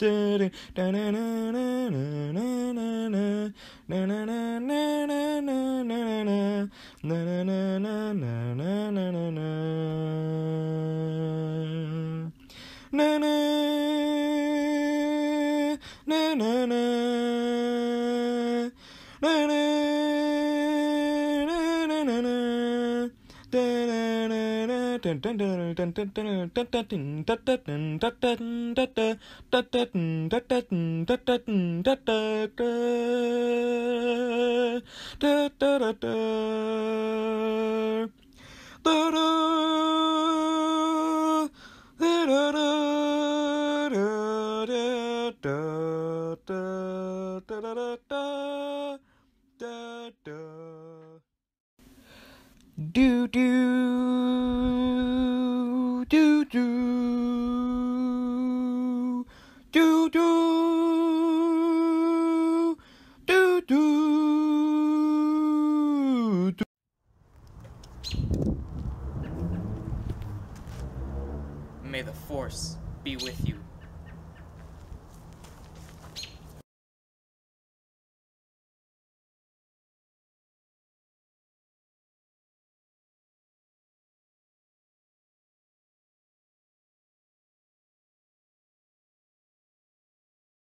na na Do do do do do do do do May the force be with you.